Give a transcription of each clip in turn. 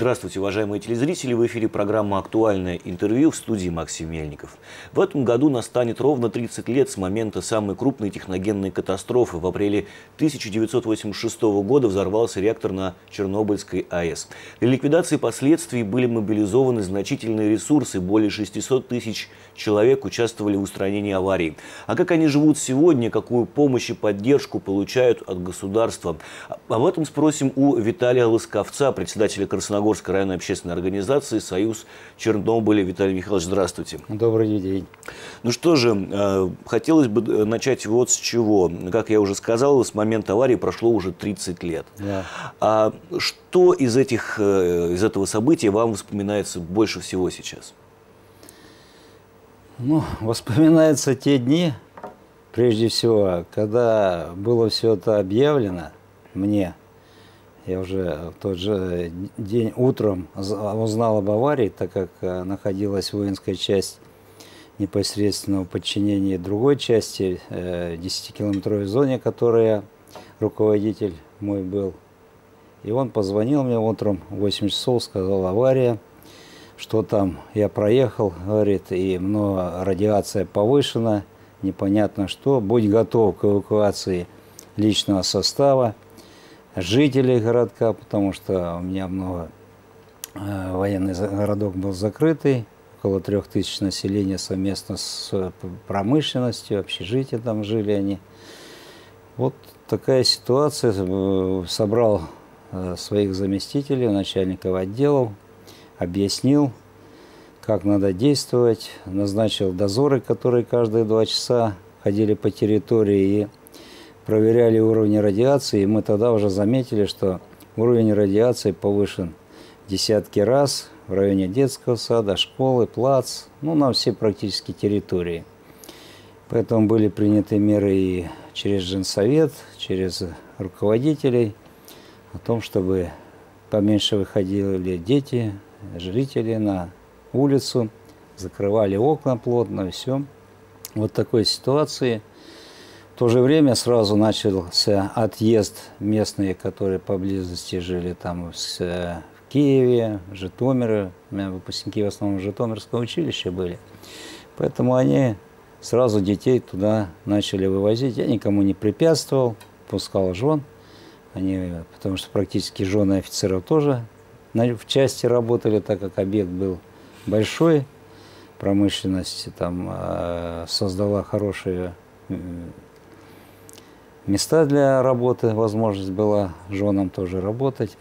Здравствуйте, уважаемые телезрители! В эфире программа «Актуальное интервью» в студии Максим Мельников. В этом году настанет ровно 30 лет с момента самой крупной техногенной катастрофы. В апреле 1986 года взорвался реактор на Чернобыльской АЭС. Для ликвидации последствий были мобилизованы значительные ресурсы. Более 600 тысяч человек участвовали в устранении аварии. А как они живут сегодня, какую помощь и поддержку получают от государства? Об этом спросим у Виталия Лысковца, председателя Красноярска Красногорской районной общественной организации «Союз Чернобыля». Виталий Михайлович, здравствуйте. Добрый день. Ну что же, э, хотелось бы э, начать вот с чего. Как я уже сказал, с момента аварии прошло уже 30 лет. Да. А что из, этих, э, из этого события вам вспоминается больше всего сейчас? Ну, воспоминаются те дни, прежде всего, когда было все это объявлено мне – я уже в тот же день утром узнал об аварии, так как э, находилась воинская часть непосредственного подчинения другой части, 10-километровой э, зоне, которая руководитель мой был. И он позвонил мне утром в 8 часов, сказал авария, что там? Я проехал, говорит, и много радиация повышена, непонятно что, будь готов к эвакуации личного состава жителей городка, потому что у меня много э, военный городок был закрытый, около трех тысяч населения совместно с промышленностью, общежития там жили они. Вот такая ситуация. Э, собрал э, своих заместителей, начальников отделов, объяснил, как надо действовать, назначил дозоры, которые каждые два часа ходили по территории и проверяли уровень радиации, и мы тогда уже заметили, что уровень радиации повышен десятки раз в районе детского сада, школы, плац, ну, на все практически территории. Поэтому были приняты меры и через женсовет, через руководителей о том, чтобы поменьше выходили дети, жители на улицу, закрывали окна плотно, все. Вот такой ситуации – то же время сразу начался отъезд местные, которые поблизости жили там с, в Киеве, Житомире. У меня выпускники в основном Житомирского училища были. Поэтому они сразу детей туда начали вывозить. Я никому не препятствовал, пускал жен. Они, потому что практически жены офицеров тоже в части работали, так как объект был большой. Промышленность там э, создала хорошие места для работы, возможность была женам тоже работать.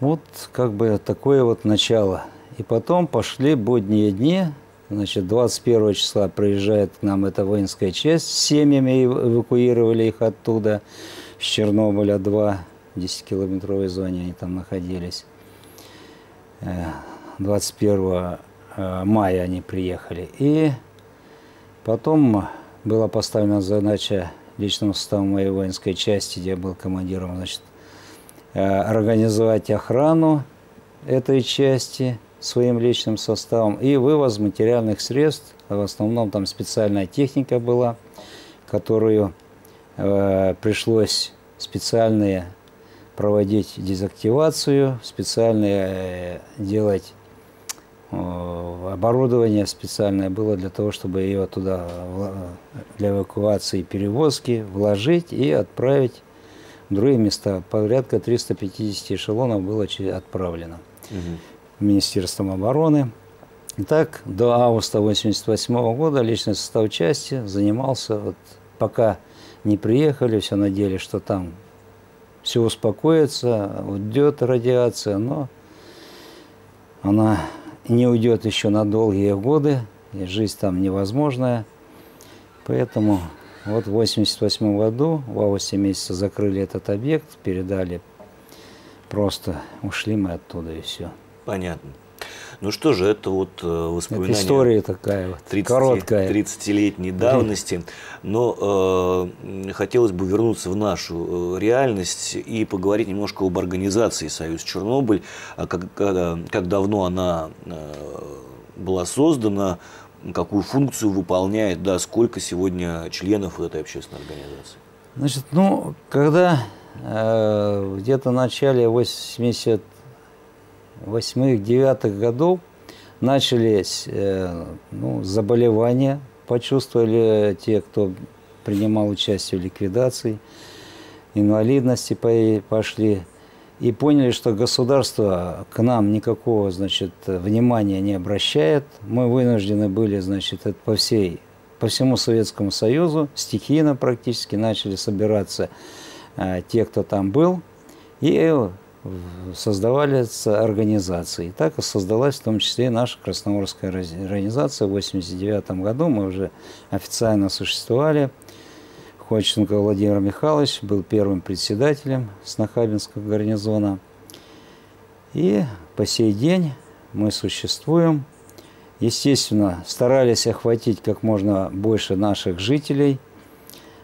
Вот как бы такое вот начало. И потом пошли будние дни. Значит, 21 числа приезжает к нам эта воинская часть с семьями, эвакуировали их оттуда, с Чернобыля 2, 10-километровой зоне они там находились. 21 э, э, мая они приехали. И потом была поставлена задача личным составом моей воинской части, где я был командиром, значит, э, организовать охрану этой части своим личным составом и вывоз материальных средств. В основном там специальная техника была, которую э, пришлось специальные проводить дезактивацию, специальные э, делать оборудование специальное было для того, чтобы ее туда для эвакуации и перевозки вложить и отправить в другие места. Порядка 350 эшелонов было отправлено угу. Министерством обороны. Так, до августа 1988 года личный состав части занимался, вот, пока не приехали, все надеялись, что там все успокоится, уйдет радиация, но она не уйдет еще на долгие годы, и жизнь там невозможная. Поэтому вот в 1988 году, в августе месяце закрыли этот объект, передали, просто ушли мы оттуда и все. Понятно. Ну что же, это вот э, воспоминания... Это история такая вот, 30, короткая. 30-летней давности. Но э, хотелось бы вернуться в нашу э, реальность и поговорить немножко об организации «Союз Чернобыль», а как, как, давно она э, была создана, какую функцию выполняет, да, сколько сегодня членов этой общественной организации. Значит, ну, когда э, где-то в начале 80 восьмых-девятых годов начались э, ну, заболевания, почувствовали те, кто принимал участие в ликвидации, инвалидности пошли, и поняли, что государство к нам никакого, значит, внимания не обращает. Мы вынуждены были, значит, по всей, по всему Советскому Союзу стихийно практически начали собираться э, те, кто там был, и создавались организации. И так создалась в том числе и наша Красноурская организация. В 1989 году мы уже официально существовали. Ходченко Владимир Михайлович был первым председателем Снохабинского гарнизона. И по сей день мы существуем. Естественно, старались охватить как можно больше наших жителей,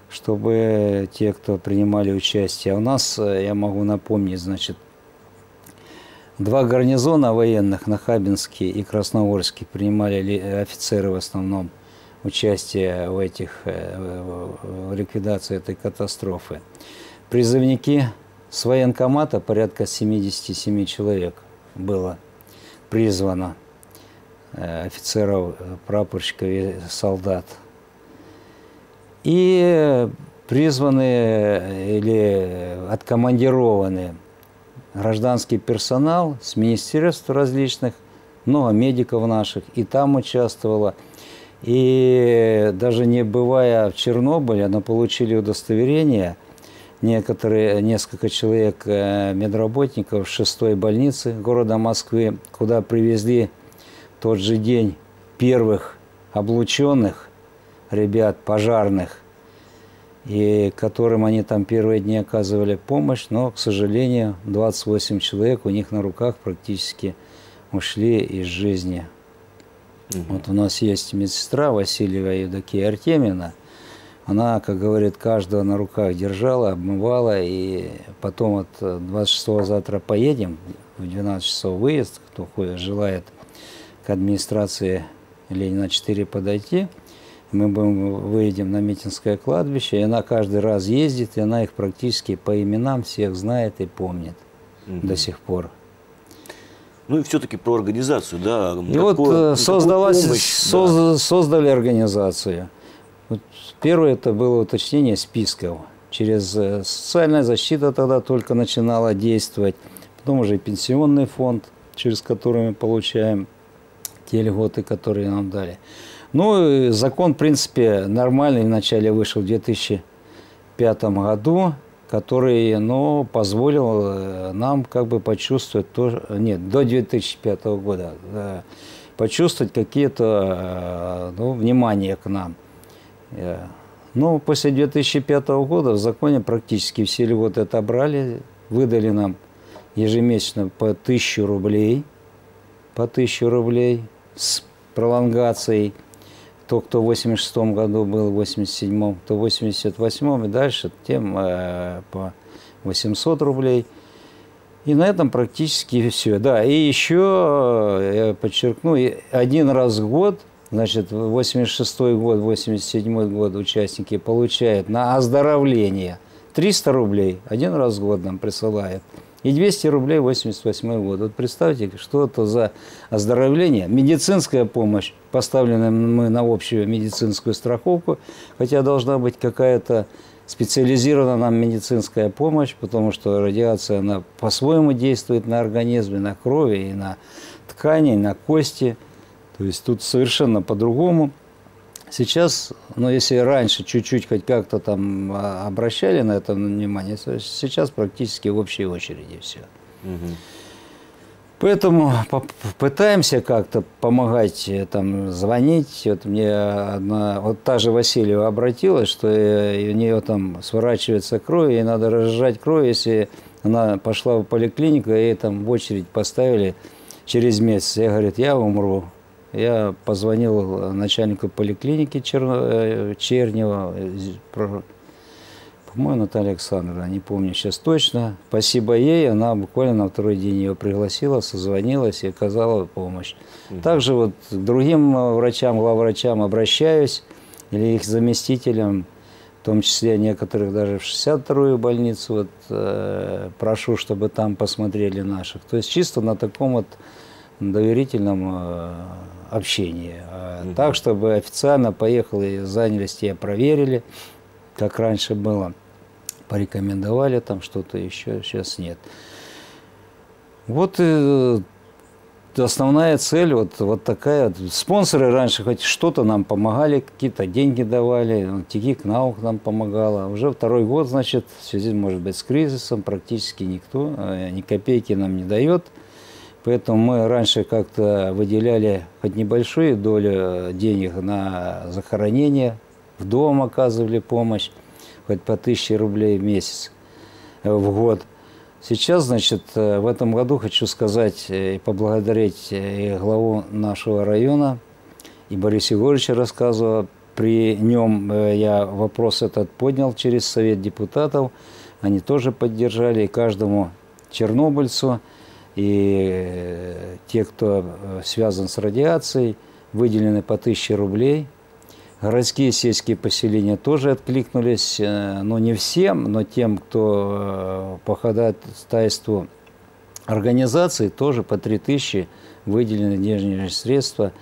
чтобы те, кто принимали участие. У нас, я могу напомнить, значит, два гарнизона военных, Нахабинский и Красноорский, принимали офицеры в основном – участие в этих э, в ликвидации этой катастрофы. Призывники с военкомата порядка 77 человек было призвано э, офицеров, прапорщиков и солдат. И призваны или откомандированы гражданский персонал с министерств различных, много медиков наших, и там участвовало – и даже не бывая в Чернобыле, но получили удостоверение. Некоторые, несколько человек э, медработников шестой больницы города Москвы, куда привезли тот же день первых облученных ребят, пожарных, и которым они там первые дни оказывали помощь, но, к сожалению, 28 человек у них на руках практически ушли из жизни. Угу. Вот у нас есть медсестра Васильева Евдокия Артемина. Она, как говорит, каждого на руках держала, обмывала. И потом вот 26 завтра поедем, в 12 часов выезд, кто желает к администрации Ленина 4 подойти. Мы будем, выедем на Митинское кладбище, и она каждый раз ездит, и она их практически по именам всех знает и помнит угу. до сих пор. Ну и все-таки про организацию, да. И какую, вот э, создалась, помощь, соз, да. создали организацию. Вот первое это было уточнение списков. Через э, социальная защита тогда только начинала действовать. Потом уже пенсионный фонд, через который мы получаем те льготы, которые нам дали. Ну, закон, в принципе, нормальный. Вначале вышел в 2005 году который ну, позволил э, нам как бы почувствовать то, нет, до 2005 года, да, почувствовать какие-то, э, ну, внимание к нам. Э, ну, после 2005 года в законе практически все льготы отобрали, выдали нам ежемесячно по 1000 рублей, по 1000 рублей с пролонгацией – то, кто в 86 году был, в 87 то в 88 и дальше, тем э, по 800 рублей. И на этом практически все. Да, и еще, э, я подчеркну, один раз в год, значит, 86 год, 87 год участники получают на оздоровление 300 рублей, один раз в год нам присылают. И 200 рублей 88 год. Вот представьте, что это за оздоровление. Медицинская помощь, поставленная мы на общую медицинскую страховку, хотя должна быть какая-то специализированная нам медицинская помощь, потому что радиация, она по-своему действует на организме, на крови и на ткани, и на кости. То есть тут совершенно по-другому. Сейчас, ну, если раньше чуть-чуть хоть как-то там а, обращали на это внимание, сейчас практически в общей очереди все. Угу. Поэтому пытаемся как-то помогать, э, там, звонить. Вот мне одна, вот та же Васильева обратилась, что э, у нее там сворачивается кровь, ей надо разжать кровь, если она пошла в поликлинику, ей там в очередь поставили через месяц. Я говорю, я умру. Я позвонил начальнику поликлиники Чер... Чернева, по-моему, Наталья Александровна, не помню сейчас точно. Спасибо ей, она буквально на второй день ее пригласила, созвонилась и оказала помощь. Угу. Также вот к другим врачам, главврачам обращаюсь, или их заместителям, в том числе некоторых даже в 62-ю больницу, вот, э, прошу, чтобы там посмотрели наших. То есть чисто на таком вот доверительном э, общении. А угу. Так, чтобы официально поехали, занялись, тебя проверили, как раньше было, порекомендовали там что-то еще, сейчас нет. Вот э, основная цель вот, вот такая. Спонсоры раньше хоть что-то нам помогали, какие-то деньги давали, Тигик наук нам помогала. Уже второй год, значит, в связи, может быть, с кризисом практически никто ни копейки нам не дает. Поэтому мы раньше как-то выделяли хоть небольшую долю э, денег на захоронение, в дом оказывали помощь, хоть по тысяче рублей в месяц, э, в год. Сейчас, значит, э, в этом году хочу сказать и поблагодарить и главу нашего района, и Бориса Егоровича рассказывал. При нем я вопрос этот поднял через Совет депутатов. Они тоже поддержали, и каждому чернобыльцу – и э, те, кто э, связан с радиацией, выделены по 1000 рублей. Городские сельские поселения тоже откликнулись, э, но не всем, но тем, кто по ходатайству организации, тоже по 3000 выделены денежные средства.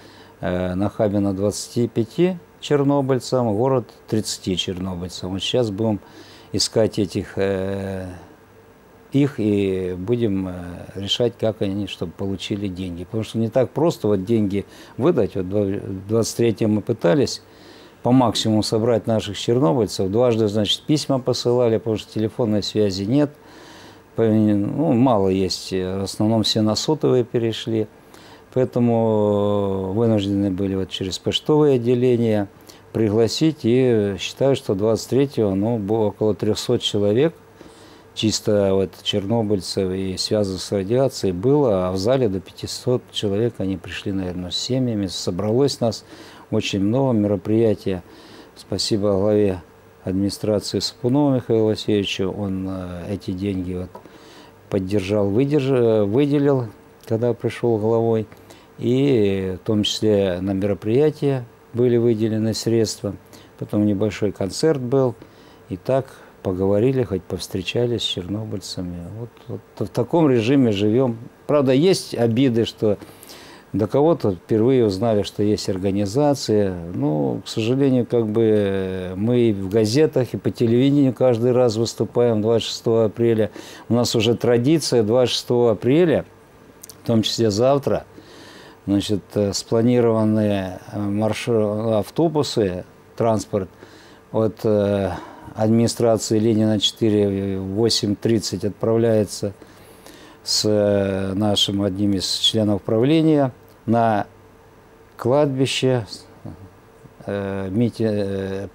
На Хабина 25 чернобыльцам, город 30 чернобыльцам. Вот сейчас будем искать этих их и будем э, решать, как они, чтобы получили деньги. Потому что не так просто вот деньги выдать. Вот в 23-м мы пытались по максимуму собрать наших чернобыльцев. Дважды, значит, письма посылали, потому что телефонной связи нет. Ну, мало есть. В основном все на сотовые перешли. Поэтому вынуждены были вот через почтовые отделения пригласить. И считаю, что 23-го ну, было около 300 человек – чисто вот чернобыльцев и связанных с радиацией было, а в зале до 500 человек они пришли, наверное, с семьями. Собралось нас очень много мероприятий. Спасибо главе администрации Сапунову Михаилу Васильевичу. Он э, эти деньги вот поддержал, выдержал, выделил, когда пришел главой. И в том числе на мероприятия были выделены средства. Потом небольшой концерт был. И так поговорили, хоть повстречались с чернобыльцами. Вот, вот в таком режиме живем. Правда, есть обиды, что до кого-то впервые узнали, что есть организация. Ну, к сожалению, как бы мы и в газетах, и по телевидению каждый раз выступаем 26 апреля. У нас уже традиция 26 апреля, в том числе завтра, значит, э, спланированные э, маршрут, автобусы, транспорт от э, администрации Ленина 4 в 8.30 отправляется с э, нашим одним из членов правления на кладбище э, Мити, э,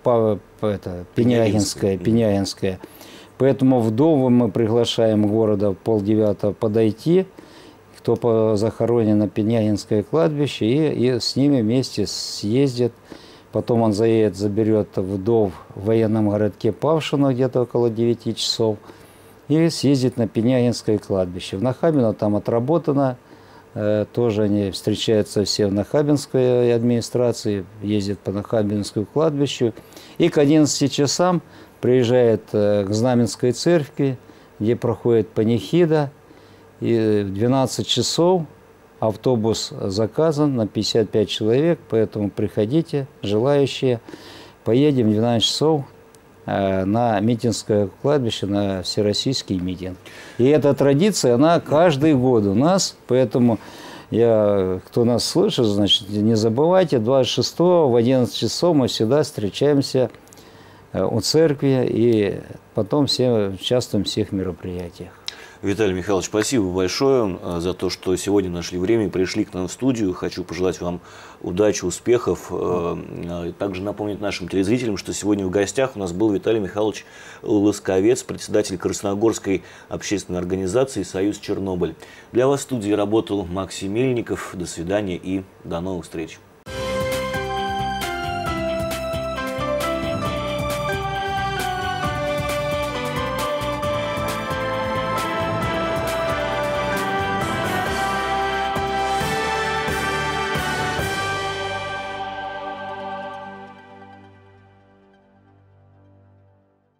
это, Пенягинское, Пенягинское. Поэтому в дом мы приглашаем города в полдевятого подойти, кто захоронен на Пенягинское кладбище, и, и с ними вместе съездят Потом он заедет, заберет вдов в военном городке Павшино где-то около 9 часов и съездит на Пенягинское кладбище. В Нахабино там отработано, э, тоже они встречаются все в Нахабинской администрации, ездят по Нахабинскому кладбищу. И к 11 часам приезжает э, к Знаменской церкви, где проходит панихида, и в 12 часов Автобус заказан на 55 человек, поэтому приходите, желающие. Поедем в 12 часов э, на Митинское кладбище, на всероссийский митинг. И эта традиция, она каждый год у нас, поэтому я, кто нас слышит, значит, не забывайте, 26 в 11 часов мы всегда встречаемся э, у церкви и потом все участвуем в всех мероприятиях. Виталий Михайлович, спасибо большое э, за то, что сегодня нашли время пришли к нам в студию. Хочу пожелать вам удачи, успехов. Э, э, также напомнить нашим телезрителям, что сегодня в гостях у нас был Виталий Михайлович Лысковец, председатель Красногорской общественной организации «Союз Чернобыль». Для вас в студии работал Максим Мельников. До свидания и до новых встреч.